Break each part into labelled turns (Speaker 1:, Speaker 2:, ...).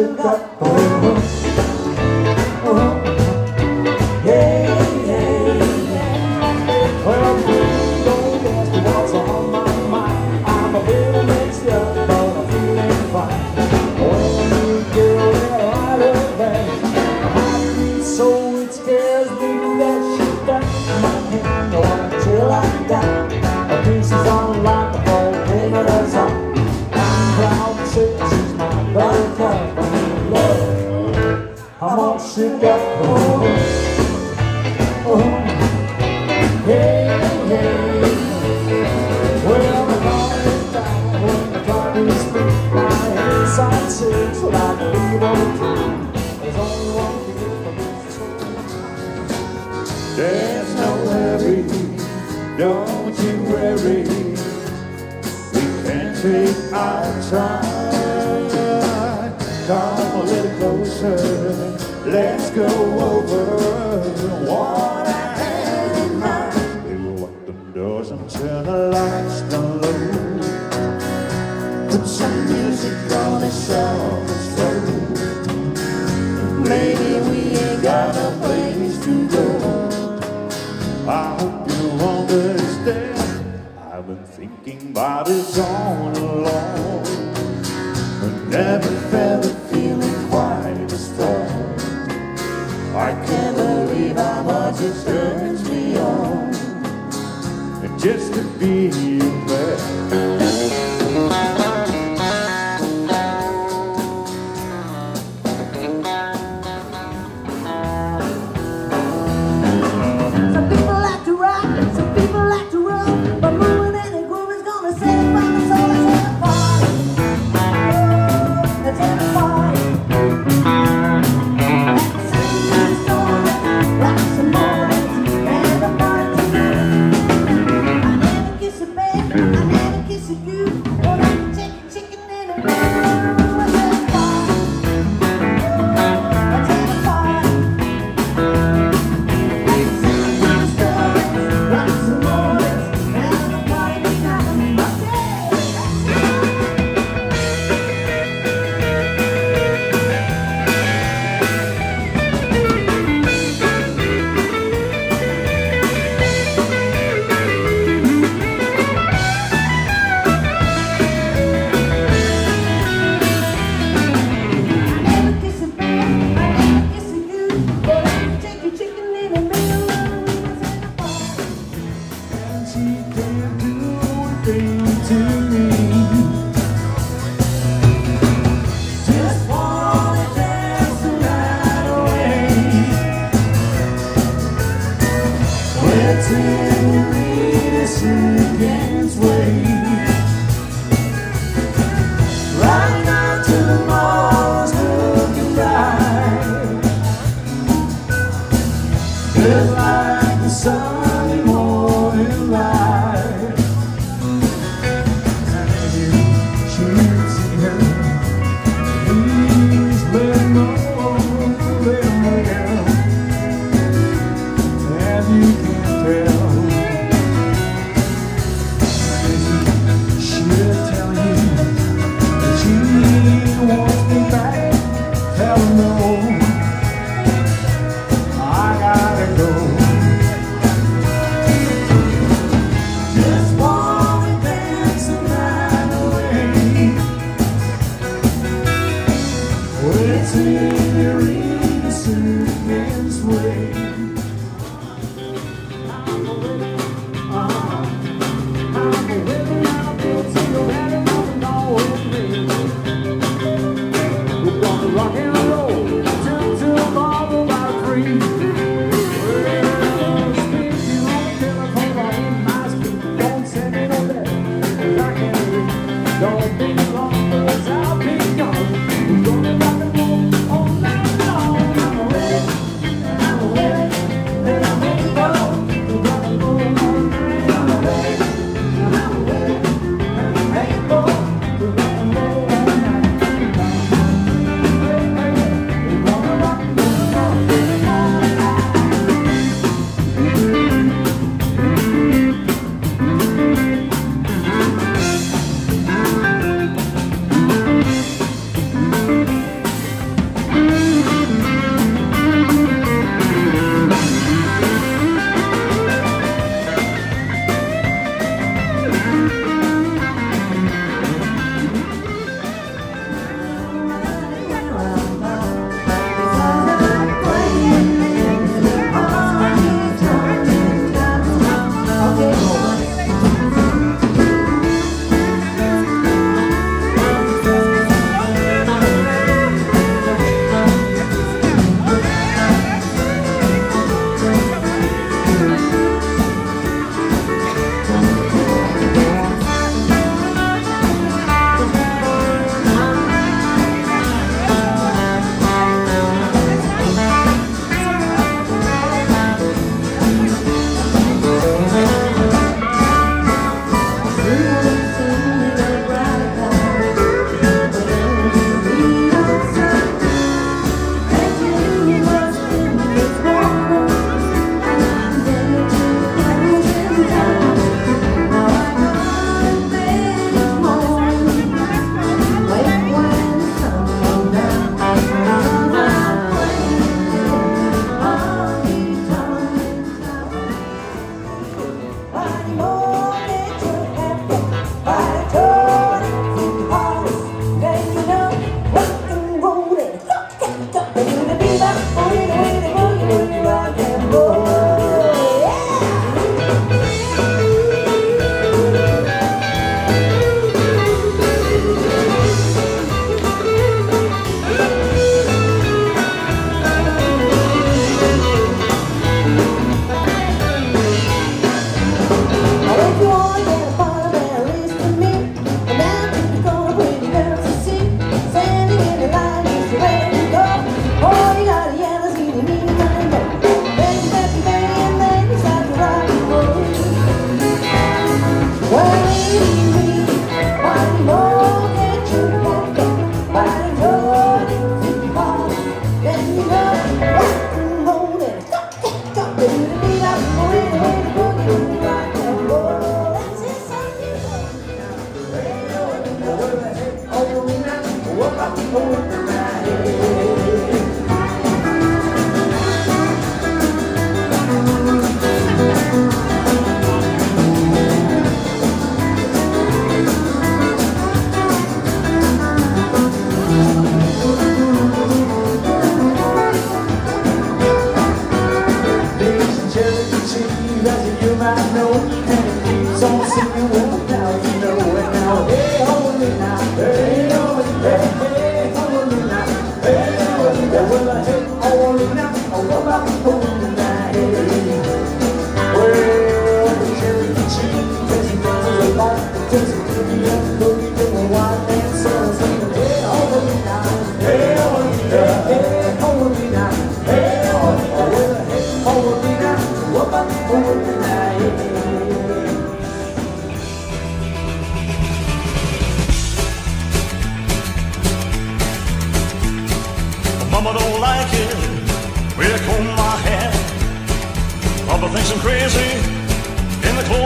Speaker 1: to
Speaker 2: cut
Speaker 3: I'm all
Speaker 1: shook up. Oh. Hey, hey. Well, the morning time when the darkness through. my hands inside seems like a little dream. There's only one thing for me.
Speaker 3: There's no hurry, don't you worry. We can take our time. Let's go over what I
Speaker 2: had in mind.
Speaker 3: They will lock the doors and turn the lights go low. Put some
Speaker 2: music on
Speaker 3: the
Speaker 2: shelf
Speaker 3: slow.
Speaker 2: Maybe we ain't got a place to go.
Speaker 3: I hope you understand. I've been thinking about it all along. But never felt a feeling quite
Speaker 2: it turns me on
Speaker 3: just to be your best.
Speaker 2: Yeah.
Speaker 3: again.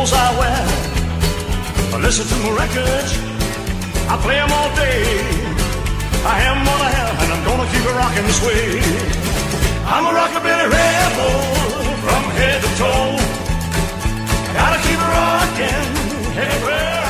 Speaker 3: clothes I wear. I listen to my records, I play them all day. I am what I am, and I'm gonna keep it rocking this way. I'm a rockabilly rebel from head to toe. Gotta keep it rocking everywhere.